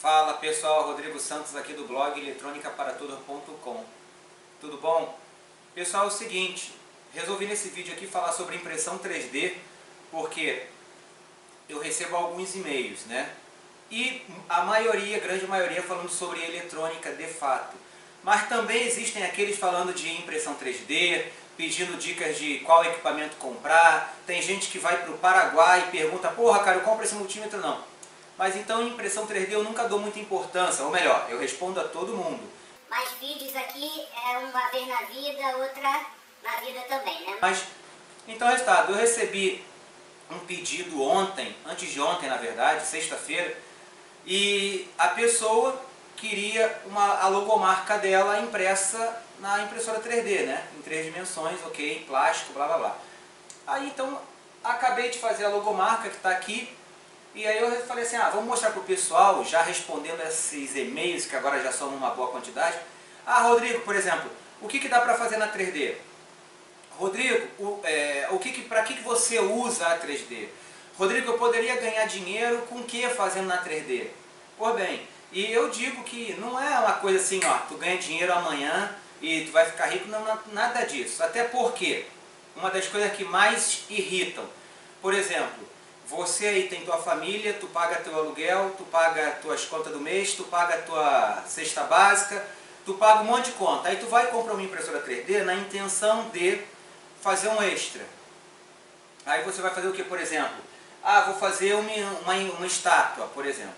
Fala pessoal, Rodrigo Santos aqui do blog eletrônicaparatodo.com Tudo bom? Pessoal, é o seguinte, resolvi nesse vídeo aqui falar sobre impressão 3D porque eu recebo alguns e-mails, né? E a maioria, a grande maioria falando sobre eletrônica de fato. Mas também existem aqueles falando de impressão 3D, pedindo dicas de qual equipamento comprar. Tem gente que vai para o Paraguai e pergunta, porra cara, eu compro esse multímetro não. Mas então em impressão 3D eu nunca dou muita importância, ou melhor, eu respondo a todo mundo. Mas vídeos aqui é uma vez na vida, outra na vida também, né? Mas, então resultado, eu recebi um pedido ontem, antes de ontem na verdade, sexta-feira, e a pessoa queria uma, a logomarca dela impressa na impressora 3D, né? Em três dimensões, ok, plástico, blá blá blá. Aí então acabei de fazer a logomarca que está aqui, e aí eu falei assim, ah, vamos mostrar para o pessoal, já respondendo esses e-mails, que agora já são uma boa quantidade. Ah, Rodrigo, por exemplo, o que, que dá para fazer na 3D? Rodrigo, o, é, o que, que, para que, que você usa a 3D? Rodrigo, eu poderia ganhar dinheiro com o que fazendo na 3D? Por bem, e eu digo que não é uma coisa assim, ó, tu ganha dinheiro amanhã e tu vai ficar rico, não nada disso. Até porque, uma das coisas que mais irritam, por exemplo, você aí tem tua família, tu paga teu aluguel, tu paga tuas contas do mês, tu paga tua cesta básica, tu paga um monte de conta. Aí tu vai comprar uma impressora 3D na intenção de fazer um extra. Aí você vai fazer o que, por exemplo? Ah, vou fazer uma, uma, uma estátua, por exemplo.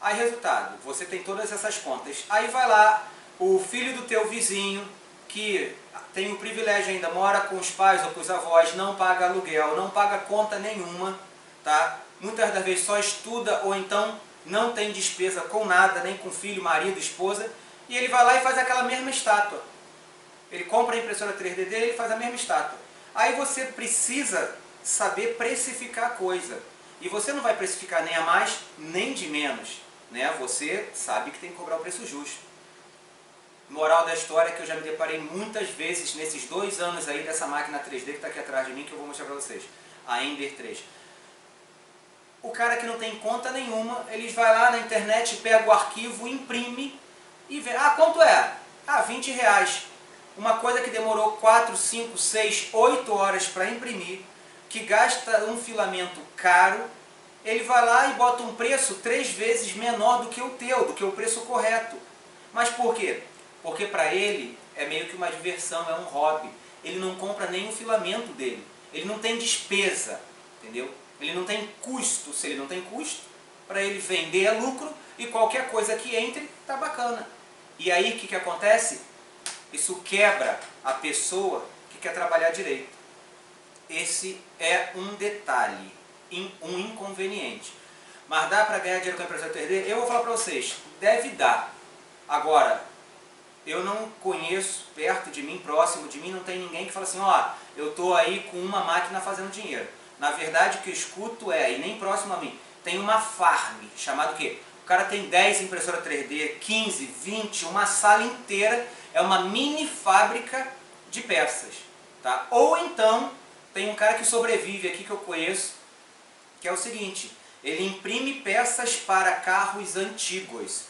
Aí resultado, você tem todas essas contas. Aí vai lá, o filho do teu vizinho, que tem o privilégio ainda, mora com os pais ou com os avós, não paga aluguel, não paga conta nenhuma, tá? Muitas das vezes só estuda ou então não tem despesa com nada, nem com filho, marido, esposa, e ele vai lá e faz aquela mesma estátua. Ele compra a impressora 3D dele e faz a mesma estátua. Aí você precisa saber precificar a coisa. E você não vai precificar nem a mais, nem de menos. Né? Você sabe que tem que cobrar o preço justo. Moral da história é que eu já me deparei muitas vezes nesses dois anos aí dessa máquina 3D que está aqui atrás de mim, que eu vou mostrar para vocês. A Ender 3 o cara que não tem conta nenhuma, ele vai lá na internet, pega o arquivo, imprime e vê, ah, quanto é? Ah, 20 reais. Uma coisa que demorou 4, 5, 6, 8 horas para imprimir, que gasta um filamento caro, ele vai lá e bota um preço três vezes menor do que o teu, do que o preço correto. Mas por quê? Porque para ele é meio que uma diversão, é um hobby. Ele não compra nem o filamento dele. Ele não tem despesa, entendeu? Ele não tem custo. Se ele não tem custo, para ele vender é lucro e qualquer coisa que entre está bacana. E aí o que, que acontece? Isso quebra a pessoa que quer trabalhar direito. Esse é um detalhe, um inconveniente. Mas dá para ganhar dinheiro com a empresa 3D? Eu vou falar para vocês, deve dar. Agora, eu não conheço perto de mim, próximo de mim, não tem ninguém que fala assim, ó, eu estou aí com uma máquina fazendo dinheiro. Na verdade, o que eu escuto é, e nem próximo a mim, tem uma farm, chamado o quê? O cara tem 10 impressoras 3D, 15, 20, uma sala inteira, é uma mini fábrica de peças. Tá? Ou então, tem um cara que sobrevive aqui que eu conheço, que é o seguinte, ele imprime peças para carros antigos.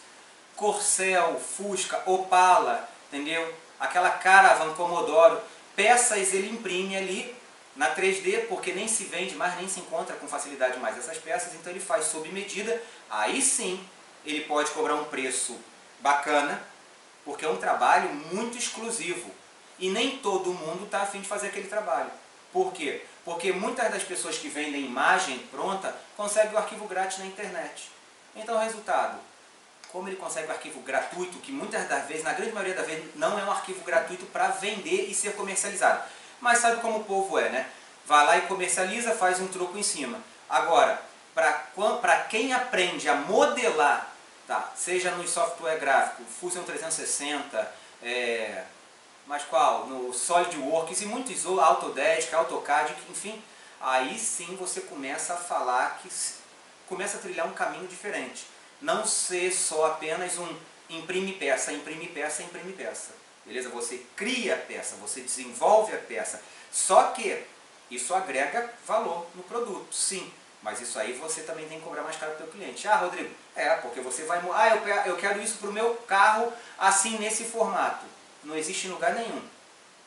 Corcel, Fusca, Opala, entendeu? Aquela Caravan Commodoro, peças ele imprime ali na 3D, porque nem se vende mais, nem se encontra com facilidade mais essas peças, então ele faz sob medida, aí sim ele pode cobrar um preço bacana, porque é um trabalho muito exclusivo. E nem todo mundo está afim de fazer aquele trabalho. Por quê? Porque muitas das pessoas que vendem imagem pronta conseguem o arquivo grátis na internet. Então o resultado, como ele consegue o arquivo gratuito, que muitas das vezes, na grande maioria das vezes, não é um arquivo gratuito para vender e ser comercializado mas sabe como o povo é, né? Vai lá e comercializa, faz um troco em cima. Agora, para quem aprende a modelar, tá? seja no software gráfico, Fusion 360, é, mas qual? No SolidWorks e muitos Autodesk, AutoCAD, enfim, aí sim você começa a falar que começa a trilhar um caminho diferente. Não ser só apenas um imprime peça, imprime peça, imprime peça. Beleza? Você cria a peça, você desenvolve a peça. Só que isso agrega valor no produto, sim. Mas isso aí você também tem que cobrar mais caro para o cliente. Ah, Rodrigo, é, porque você vai... Ah, eu, quero isso para o meu carro assim, nesse formato. Não existe lugar nenhum.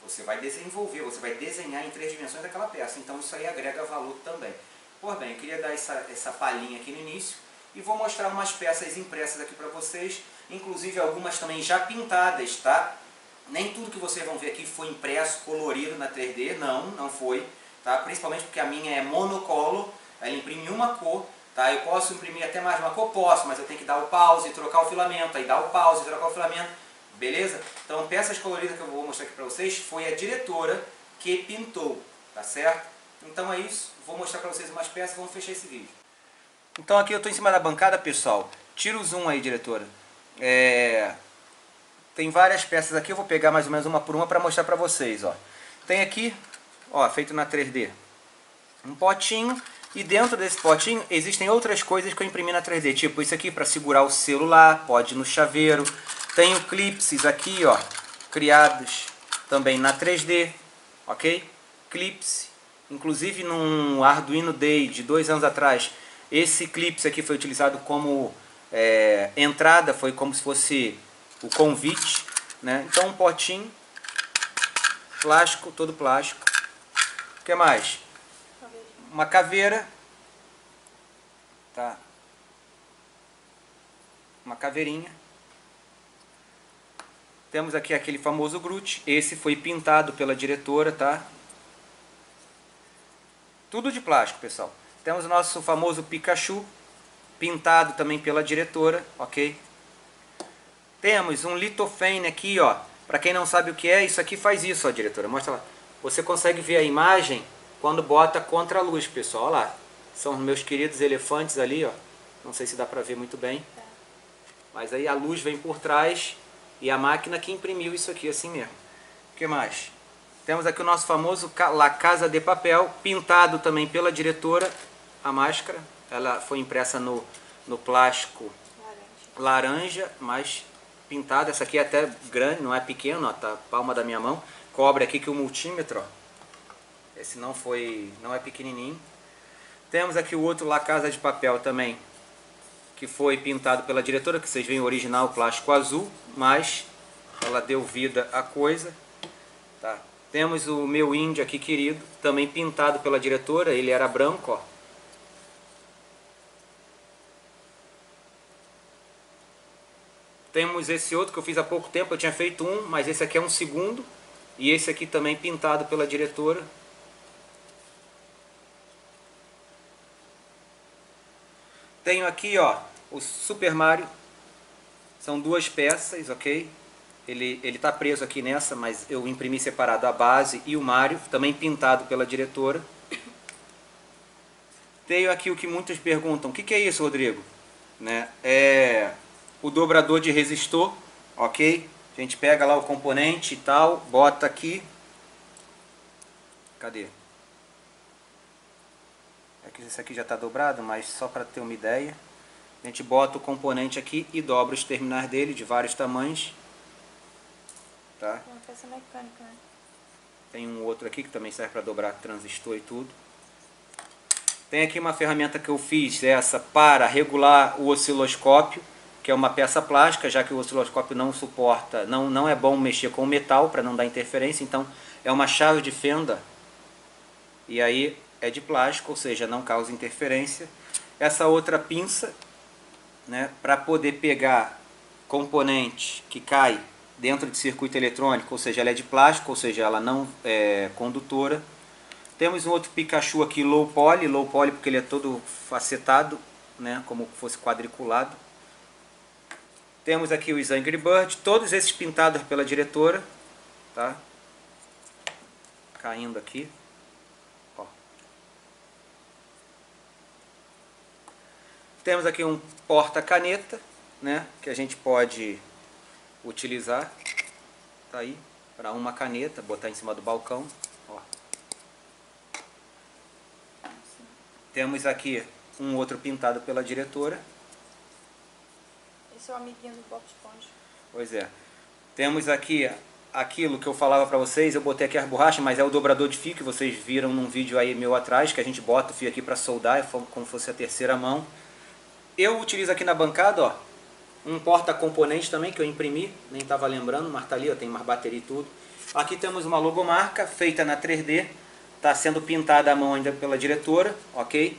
Você vai desenvolver, você vai desenhar em três dimensões aquela peça. Então isso aí agrega valor também. Pois bem, eu queria dar essa, essa palhinha aqui no início e vou mostrar umas peças impressas aqui para vocês, inclusive algumas também já pintadas, tá? Nem tudo que vocês vão ver aqui foi impresso, colorido na 3D, não, não foi, tá? Principalmente porque a minha é monocolo, ela imprime uma cor, tá? Eu posso imprimir até mais uma cor, posso, mas eu tenho que dar o pause, trocar o filamento, aí dar o pause, trocar o filamento, beleza? Então peças coloridas que eu vou mostrar aqui para vocês foi a diretora que pintou, tá certo? Então é isso, vou mostrar para vocês umas peças, vamos fechar esse vídeo. Então aqui eu estou em cima da bancada, pessoal. Tira o zoom aí, diretora. É... Tem várias peças aqui, eu vou pegar mais ou menos uma por uma para mostrar para vocês. Ó. Tem aqui, ó, feito na 3D, um potinho. E dentro desse potinho existem outras coisas que eu imprimi na 3D. Tipo isso aqui para segurar o celular, pode ir no chaveiro. Tenho clipses aqui, ó, criados também na 3D, ok? Clips, inclusive num Arduino Day de dois anos atrás, esse clipe aqui foi utilizado como é, entrada, foi como se fosse o convite. Né? Então um potinho, plástico, todo plástico. O que mais? Uma caveira. Tá. Uma caveirinha. Temos aqui aquele famoso Groot. Esse foi pintado pela diretora, tá? Tudo de plástico, pessoal. Temos o nosso famoso Pikachu, pintado também pela diretora, ok? Temos um litofane aqui, ó. Para quem não sabe o que é, isso aqui faz isso, ó, diretora. Mostra lá. Você consegue ver a imagem quando bota contra a luz, pessoal. Olha lá. São os meus queridos elefantes ali, ó. Não sei se dá para ver muito bem. Mas aí a luz vem por trás e a máquina que imprimiu isso aqui assim mesmo. O que mais? Temos aqui o nosso famoso La Casa de Papel, pintado também pela diretora a máscara. Ela foi impressa no, no plástico laranja. laranja, mas pintada. Essa aqui é até grande, não é pequeno, ó, tá palma da minha mão. Cobre aqui que o multímetro, ó. Esse não foi, não é pequenininho. Temos aqui o outro La Casa de Papel também, que foi pintado pela diretora, que vocês veem o original plástico azul, mas ela deu vida à coisa. Tá. Temos o meu índio aqui querido, também pintado pela diretora, ele era branco, ó. Temos esse outro que eu fiz há pouco tempo, eu tinha feito um, mas esse aqui é um segundo. E esse aqui também pintado pela diretora. Tenho aqui ó, o Super Mario. São duas peças, ok? Ele está preso aqui nessa, mas eu imprimi separado a base e o Mario, também pintado pela diretora. Tenho aqui o que muitos perguntam, o que, que é isso, Rodrigo? Né? É o dobrador de resistor, ok? A gente pega lá o componente e tal, bota aqui. Cadê? É que esse aqui já está dobrado, mas só para ter uma ideia. A gente bota o componente aqui e dobra os terminais dele de vários tamanhos. Tá? Uma peça mecânica, né? Tem um outro aqui que também serve para dobrar transistor e tudo. Tem aqui uma ferramenta que eu fiz, essa, para regular o osciloscópio que é uma peça plástica, já que o osciloscópio não suporta, não, não é bom mexer com metal para não dar interferência, então é uma chave de fenda e aí é de plástico, ou seja, não causa interferência. Essa outra pinça, né, para poder pegar componente que cai dentro de circuito eletrônico, ou seja, ela é de plástico, ou seja, ela não é condutora. Temos um outro Pikachu aqui low poly, low poly porque ele é todo facetado, né, como fosse quadriculado. Temos aqui os Angry Bird, todos esses pintados pela diretora, tá? Caindo aqui. Ó. Temos aqui um porta-caneta, né? Que a gente pode utilizar. Tá aí, para uma caneta, botar em cima do balcão. Ó. Temos aqui um outro pintado pela diretora seu amiguinho do Bob Esponja. Pois é. Temos aqui aquilo que eu falava para vocês, eu botei aqui as borrachas, mas é o dobrador de fio que vocês viram num vídeo aí meu atrás, que a gente bota o fio aqui para soldar, é como fosse a terceira mão. Eu utilizo aqui na bancada, ó, um porta-componente também que eu imprimi, nem estava lembrando, mas tá ali, ó, tem mais bateria e tudo. Aqui temos uma logomarca feita na 3D, está sendo pintada a mão ainda pela diretora, ok?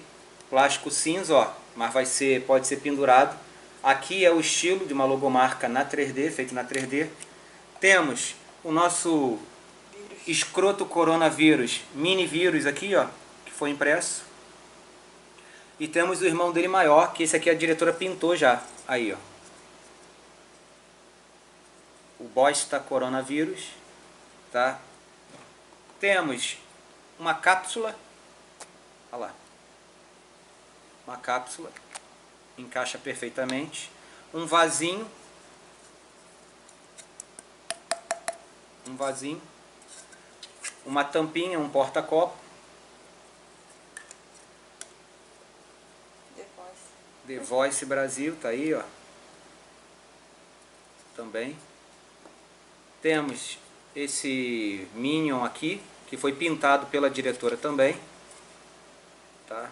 Plástico cinza, ó, mas vai ser, pode ser pendurado. Aqui é o estilo de uma logomarca na 3D, feito na 3D. Temos o nosso escroto coronavírus, mini vírus aqui, ó, que foi impresso. E temos o irmão dele maior, que esse aqui a diretora pintou já. Aí, ó. O bosta coronavírus, tá? Temos uma cápsula, olha lá. Uma cápsula, encaixa perfeitamente. Um vasinho um vasinho, uma tampinha, um porta-copo. The Voice Brasil, tá aí, ó. Também. Temos esse Minion aqui, que foi pintado pela diretora também. Tá?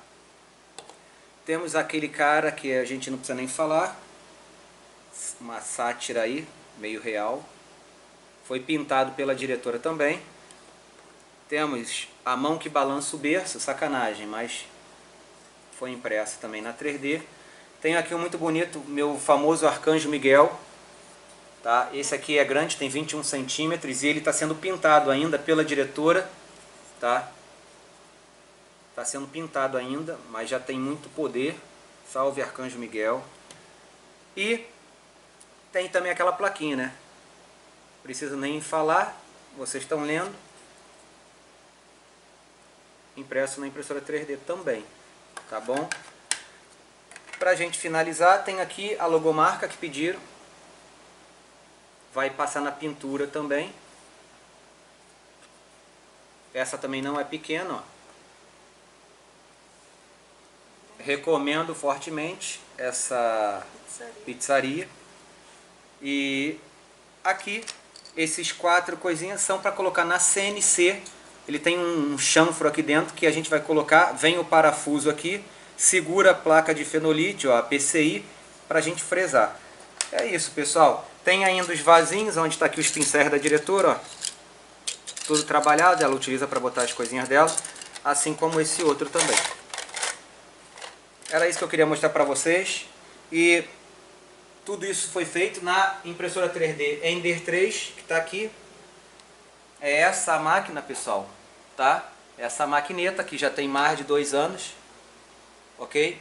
Temos aquele cara que a gente não precisa nem falar. Uma sátira aí, meio real. Foi pintado pela diretora também. Temos a mão que balança o berço, sacanagem, mas foi impressa também na 3D. Tenho aqui um muito bonito, meu famoso Arcanjo Miguel. Tá? Esse aqui é grande, tem 21 centímetros e ele está sendo pintado ainda pela diretora. Tá? Está sendo pintado ainda, mas já tem muito poder. Salve Arcanjo Miguel. E tem também aquela plaquinha, né? Preciso nem falar, vocês estão lendo. Impresso na impressora 3D também, tá bom? Pra gente finalizar, tem aqui a logomarca que pediram. Vai passar na pintura também. Essa também não é pequena, ó. Recomendo fortemente essa pizzaria. pizzaria. E aqui esses quatro coisinhas são para colocar na CNC. Ele tem um chanfro aqui dentro que a gente vai colocar, vem o parafuso aqui, segura a placa de fenolite, ó, a PCI, para a gente fresar. É isso, pessoal. Tem ainda os vasinhos, onde está aqui os pincéis da diretora, ó. Tudo trabalhado, ela utiliza para botar as coisinhas dela, assim como esse outro também. Era isso que eu queria mostrar para vocês. E tudo isso foi feito na impressora 3D Ender 3, que está aqui. É essa a máquina, pessoal, tá? Essa maquineta que já tem mais de dois anos, ok?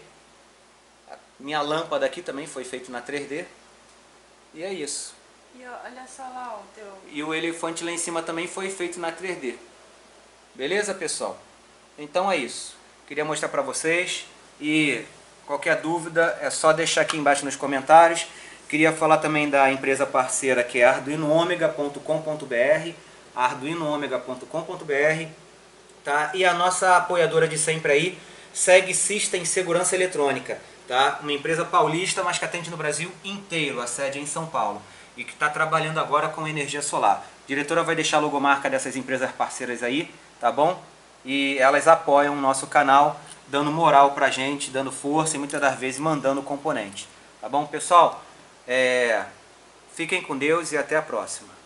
A minha lâmpada aqui também foi feita na 3D. E é isso. E olha só lá o teu... E o elefante lá em cima também foi feito na 3D. Beleza, pessoal? Então é isso. Queria mostrar para vocês e Qualquer dúvida é só deixar aqui embaixo nos comentários. Queria falar também da empresa parceira que é arduinoomega.com.br arduinoomega.com.br tá? E a nossa apoiadora de sempre aí, Segue System Segurança Eletrônica, tá? Uma empresa paulista, mas que atende no Brasil inteiro, a sede é em São Paulo e que está trabalhando agora com energia solar. A diretora vai deixar a logomarca dessas empresas parceiras aí, tá bom? E elas apoiam o nosso canal dando moral pra gente, dando força e muitas das vezes mandando componente. Tá bom, pessoal? É... Fiquem com Deus e até a próxima.